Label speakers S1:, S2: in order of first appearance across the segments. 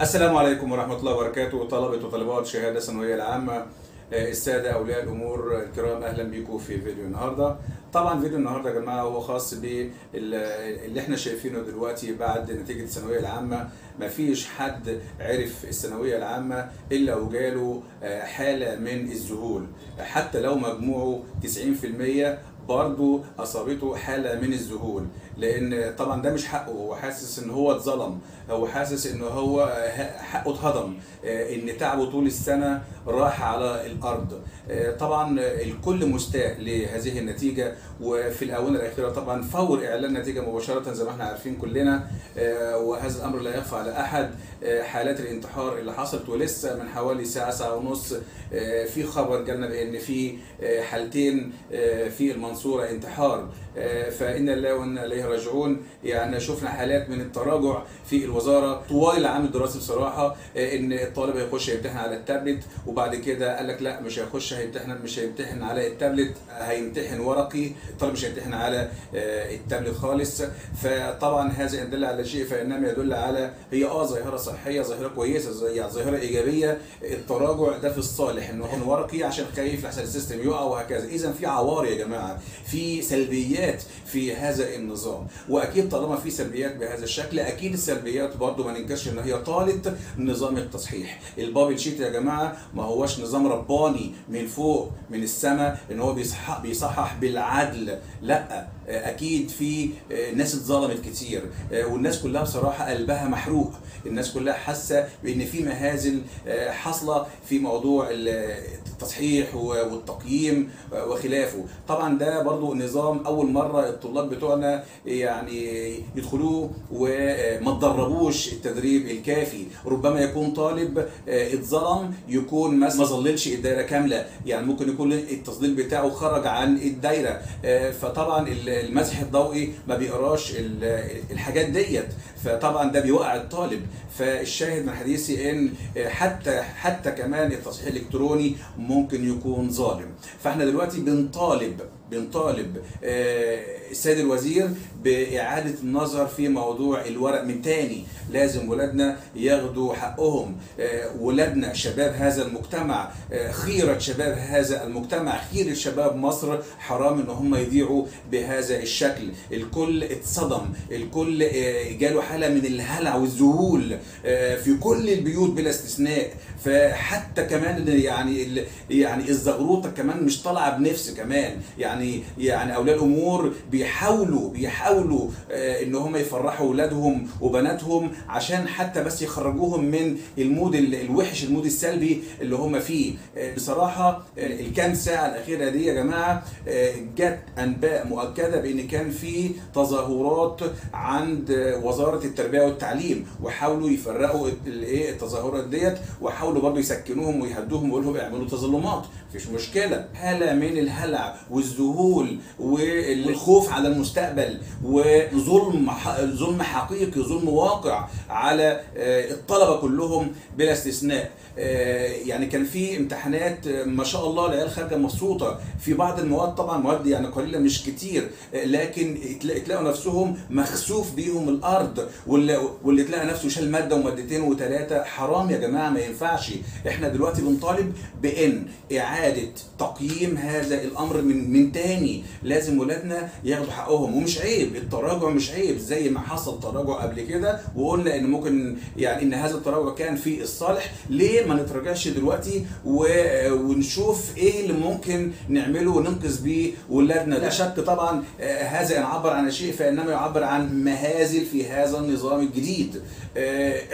S1: السلام عليكم ورحمة الله وبركاته. طلبة وطالبات شهادة الثانوية العامة آه، السادة أولياء الأمور الكرام أهلا بكم في فيديو النهاردة. طبعا فيديو النهاردة يا جماعة هو خاص باللي إحنا شايفينه دلوقتي بعد نتيجة الثانوية العامة. مفيش حد عرف الثانوية العامة إلا وجاله آه، حالة من الذهول. حتى لو مجموعه 90% برضه أصابته حالة من الذهول لأن طبعا ده مش حقه هو حاسس إن هو اتظلم هو حاسس إن هو حقه اتهضم إن تعبه طول السنة راح على الأرض. طبعا الكل مستاء لهذه النتيجة وفي الآونة الأخيرة طبعا فور إعلان النتيجه مباشرة زي ما إحنا عارفين كلنا وهذا الأمر لا يخفى على أحد. حالات الانتحار اللي حصلت ولسه من حوالي ساعة ساعة ونص في خبر جالنا بأن في حالتين في المنصورة انتحار. فإنا لله وإنا إليه راجعون. يعني شفنا حالات من التراجع في الوزارة. طوال العام الدراسي بصراحة إن الطالب هيخش يمتحن على التابلت وبعد كده قال لك لا مش هيخش هيمتحن مش هيمتحن على التابلت هيمتحن ورقي. الطالب مش هيمتحن على التابلت خالص. فطبعا هذا ان دل على شيء فإنما يدل على هي آه ظاهرة صحية ظاهرة كويسة يعني ظاهرة إيجابية. التراجع ده في الصالح إنه يكون ورقي عشان خايف لحسن السيستم يقع وهكذا. اذا في عوار يا جماعة. في سلبيات في هذا النظام. وأكيد طالما في سلبيات بهذا الشكل أكيد السلبيات برضو ما ننكرش ان هي طالت نظام التصحيح. البابل شيت يا جماعة ما هوش نظام رباني من فوق من السماء إن هو بيصحح بيصحح بالعدل. لا أكيد في ناس اتظلمت كتير. والناس كلها بصراحة قلبها محروق. الناس كلها حاسة بإن في مهازل حاصلة في موضوع التصحيح والتقييم وخلافه. طبعا ده برضو نظام أول مرة الطلاب بتوعنا يعني يدخلوه وما تدربوش التدريب الكافي. ربما يكون طالب اتظلم يكون ما ظللش الدايرة كاملة. يعني ممكن يكون التظليل بتاعه خرج عن الدايرة. فطبعا المسح الضوئي ما بيقراش الحاجات ديت. فطبعا ده بيوقع الطالب. فالشاهد من حديثي إن حتى حتى كمان التصحيح الإلكتروني ممكن يكون ظالم. فإحنا دلوقتي بنطالب بنطالب السيد الوزير بإعادة النظر في موضوع الورق. من تاني لازم ولادنا ياخدوا حقهم. ولادنا شباب هذا المجتمع خيرة شباب هذا المجتمع خير شباب مصر. حرام إن هم يضيعوا بهذا الشكل. الكل اتصدم. الكل جاله حالة من الهلع والذهول في كل البيوت بلا استثناء. فحتى كمان يعني يعني الزغروطة كمان مش طالعة بنفس كمان. يعني يعني أولياء الأمور بيحاولوا بيحاولوا إن هم يفرحوا اولادهم وبناتهم عشان حتى بس يخرجوهم من المود الوحش المود السلبي اللي هم فيه. بصراحة الكام ساعه الأخيرة دي يا جماعة جت أنباء مؤكدة بإن كان في تظاهرات عند وزارة التربية والتعليم وحاولوا يفرقوا الإيه التظاهرات ديت وحاولوا برضه يسكنوهم ويهدوهم ويقولوا لهم اعملوا تظلمات مفيش مشكلة. حاله من الهلع والذهول والخوف على المستقبل وظلم ظلم حقيقي ظلم واقع على الطلبة كلهم بلا استثناء. يعني كان في امتحانات ما شاء الله العيال خارجة مبسوطة. في بعض المواد طبعا مواد يعني قليلة مش كتير لكن تلاقوا نفسهم مخسوف بيهم الأرض واللي تلاقى نفسه شال مادة ومادتين وثلاثه حرام يا جماعة ما ينفعش. إحنا دلوقتي بنطالب بإن إعادة تقييم هذا الأمر من من تاني لازم ولادنا ياخدوا حقهم. ومش عيب التراجع مش عيب زي ما حصل تراجع قبل كده. وقلنا إن ممكن يعني إن هذا التراجع كان في الصالح. ليه ما نتراجعش دلوقتي ونشوف إيه اللي ممكن نعمله وننقذ بيه ولادنا؟ لا شك طبعا هذا إن عبر عن شيء فإنما يعبر عن مهازل في هذا النظام الجديد.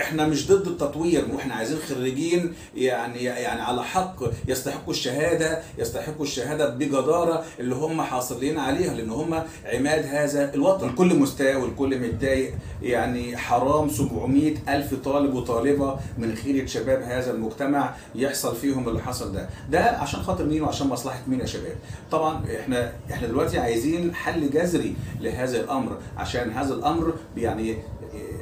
S1: إحنا مش ضد التطوير وإحنا عايزين خريجين يعني يعني على حق يستحقوا الشهادة يستحقوا الشهادة بجدارة. اللي هم حاصلين عليها لأن هم عماد هذا الوطن. الكل مستاء والكل متضايق يعني حرام 700 ألف طالب وطالبة من خيرة شباب هذا المجتمع يحصل فيهم اللي حصل ده. ده عشان خاطر مين وعشان مصلحة مين يا شباب؟ طبعا إحنا إحنا دلوقتي عايزين حل جذري لهذا الأمر عشان هذا الأمر يعني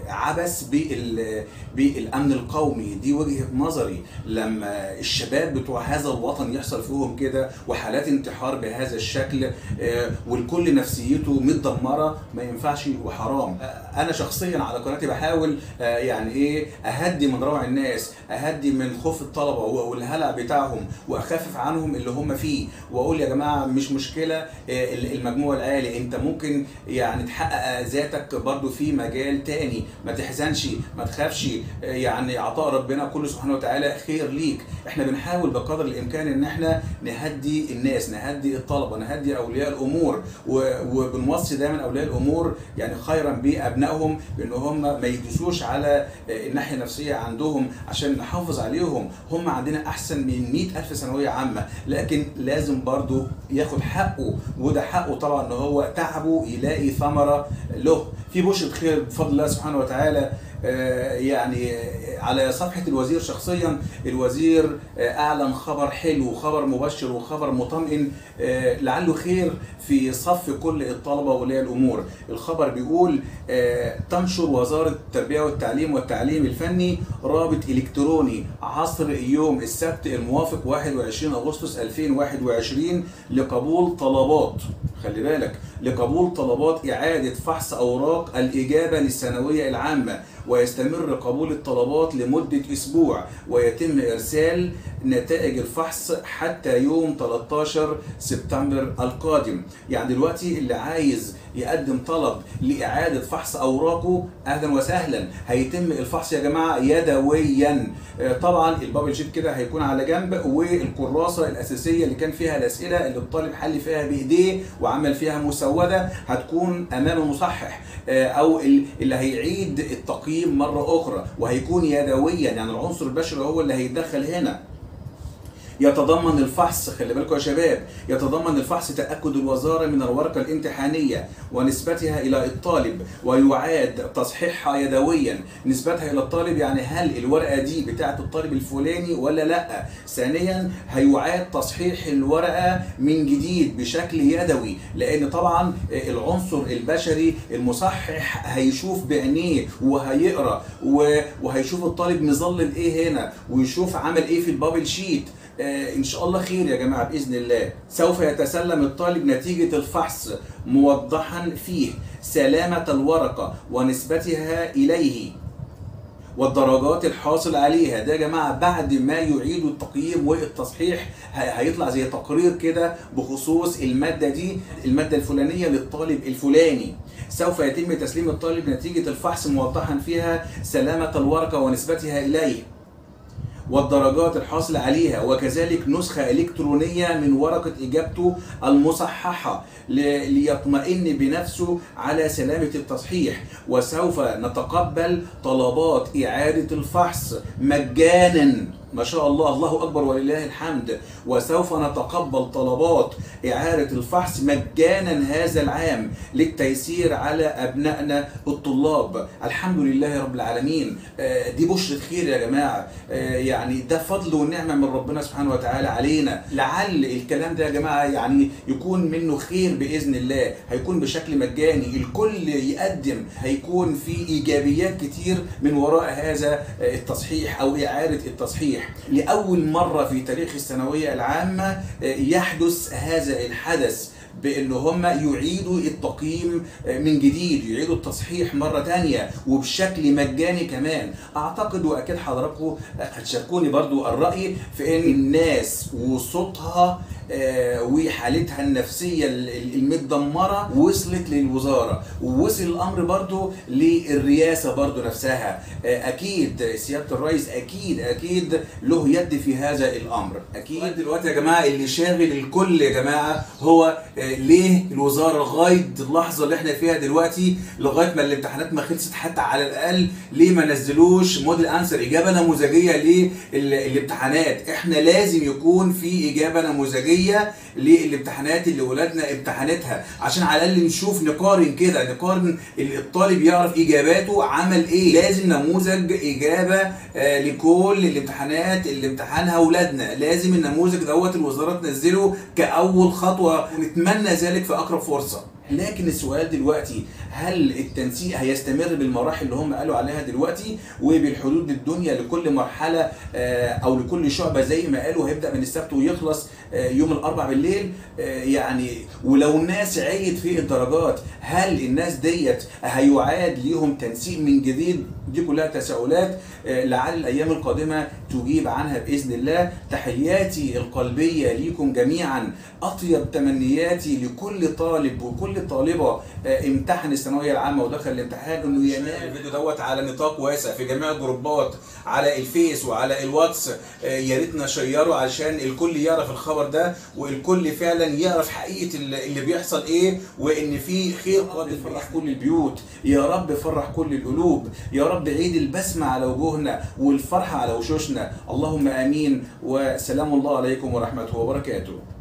S1: عبث بال- بالأمن القومي. دي وجهة نظري. لما الشباب بتوع هذا الوطن يحصل فيهم كده وحالات انتحار بهذا الشكل آه، والكل نفسيته متدمرة ما ينفعش وحرام آه، أنا شخصيا على قناتي بحاول آه، يعني إيه أهدي من روع الناس أهدي من خوف الطلبة والهلع بتاعهم وأخفف عنهم اللي هم فيه. وأقول يا جماعة مش مشكلة المجموع العالي. أنت ممكن يعني تحقق ذاتك برضو في مجال تاني. ما تحزنش ما تخافش. يعني عطاء ربنا كله سبحانه وتعالى خير ليك. إحنا بنحاول بقدر الإمكان إن إحنا نهدي الناس نهدي الطلبة نهدي أولياء الأمور. وبنوصي دايما أولياء الأمور يعني خيرا بأبنائهم بأن هم ما يدوسوش على الناحية النفسية عندهم عشان نحافظ عليهم. هم عندنا أحسن من 100 ألف ثانوية عامة. لكن لازم برضو ياخد حقه وده حقه طبعا إن هو تعبه يلاقي ثمرة له. في بشرة خير بفضل الله سبحانه وتعالى. آه، يعني آه، على صفحة الوزير شخصيا. الوزير آه، أعلن خبر حلو خبر مبشر وخبر مطمئن لعله خير في صف كل الطلبة وأولياء الأمور. الخبر بيقول تنشر وزارة التربية والتعليم والتعليم الفني رابط إلكتروني عصر يوم السبت الموافق 21 أغسطس 2021 لقبول طلبات. خلي بالك لقبول طلبات إعادة فحص أوراق الإجابة للثانوية العامة. ويستمر قبول الطلبات لمدة أسبوع ويتم إرسال نتائج الفحص حتى يوم 13 سبتمبر القادم. يعني دلوقتي اللي عايز يقدم طلب لإعادة فحص أوراقه أهلا وسهلا. هيتم الفحص يا جماعة يدويا. آه، طبعا البابل شيت كده هيكون على جنب والكراسة الأساسية اللي كان فيها الأسئلة اللي الطالب حل فيها بإيديه وعمل فيها مسودة هتكون أمام المصحح آه، أو ال- اللي هيعيد التقييم مرة أخرى وهيكون يدويا يعني العنصر البشري هو اللي هيتدخل هنا. يتضمن الفحص خلي بالكم يا شباب يتضمن الفحص تأكد الوزارة من الورقة الامتحانية ونسبتها إلى الطالب ويعاد تصحيحها يدويا. نسبتها إلى الطالب يعني هل الورقة دي بتاعة الطالب الفلاني ولا لأ؟ ثانيا هيعاد تصحيح الورقة من جديد بشكل يدوي لأن طبعا العنصر البشري المصحح هيشوف بعينيه وهيقرأ وهيشوف الطالب مظلل إيه هنا ويشوف عمل إيه في البابل شيت. إن شاء الله خير يا جماعة بإذن الله. سوف يتسلم الطالب نتيجة الفحص موضحا فيه. سلامة الورقة ونسبتها إليه والدرجات الحاصل عليها. ده يا جماعة بعد ما يعيدوا التقييم والتصحيح هيطلع زي تقرير كده بخصوص المادة دي المادة الفلانية للطالب الفلاني. سوف يتم تسليم الطالب نتيجة الفحص موضحا فيها. سلامة الورقة ونسبتها إليه. والدرجات الحاصلة عليها وكذلك نسخة إلكترونية من ورقة إجابته المصححة ليطمئن بنفسه على سلامة التصحيح. وسوف نتقبل طلبات إعادة الفحص مجانا. ما شاء الله الله أكبر ولله الحمد. وسوف نتقبل طلبات إعادة الفحص مجانا هذا العام للتيسير على أبنائنا الطلاب. الحمد لله رب العالمين. آه، دي بشرة خير يا جماعة. آه، يعني ده فضل ونعمة من ربنا سبحانه وتعالى علينا. لعل الكلام ده يا جماعة يعني يكون منه خير بإذن الله. هيكون بشكل مجاني. الكل يقدم. هيكون في إيجابيات كتير من وراء هذا آه، التصحيح أو إعادة التصحيح. لأول مرة في تاريخ الثانوية العامة آه، يحدث هذا الحدث بأن هم يعيدوا التقييم من جديد يعيدوا التصحيح مرة تانية وبشكل مجاني كمان. أعتقد واكيد حضراتكم هتشاركوني برضو الرأي في أن الناس وصوتها آه، وحالتها النفسية ال- ال- المتدمرة وصلت للوزارة. ووصل الأمر برضو للرئاسة برضو نفسها. آه، أكيد سيادة الرئيس أكيد أكيد له يد في هذا الأمر. أكيد دلوقتي يا جماعة اللي شاغل الكل يا جماعة هو آه، ليه الوزارة لغاية اللحظة اللي إحنا فيها دلوقتي لغاية ما الامتحانات ما خلصت حتى على الأقل ليه ما نزلوش موديل انسر إجابة نموذجية للامتحانات إحنا لازم يكون في إجابة نموذجية للامتحانات اللي ولادنا امتحنتها عشان على الأقل نشوف نقارن كده نقارن ال- الطالب يعرف إجاباته عمل إيه. لازم نموذج إجابة آه، لكل الامتحانات اللي امتحنها ولادنا. لازم النموذج دوت الوزاره تنزله كأول خطوة. ونتمنى ذلك في أقرب فرصة. لكن السؤال دلوقتي هل التنسيق هيستمر بالمراحل اللي هم قالوا عليها دلوقتي وبالحدود الدنيا لكل مرحلة آه، أو لكل شعبة زي ما قالوا هيبدأ من السبت ويخلص آه، يوم الأربع بالليل؟ آه، يعني ولو الناس عيت في الدرجات هل الناس ديت هيعاد ليهم تنسيق من جديد؟ دي كلها تساؤلات لعل الأيام القادمة تجيب عنها بإذن الله. تحياتي القلبية ليكم جميعا. أطيب تمنياتي لكل طالب وكل طالبة آه، امتحن الثانوية العامة ودخل الامتحان. إنه ينال الفيديو دوت على نطاق واسع في جميع الجروبات على الفيس وعلى الواتس. آه، يا ريت نشيره عشان الكل يعرف الخبر ده والكل فعلا يعرف حقيقة اللي اللي بيحصل إيه وإن في خير قادم يفرح كل البيوت. يا رب فرح كل القلوب. يا رب عيد البسمة على وجوهنا والفرحة على وشوشنا. اللهم آمين وسلام الله عليكم ورحمته وبركاته.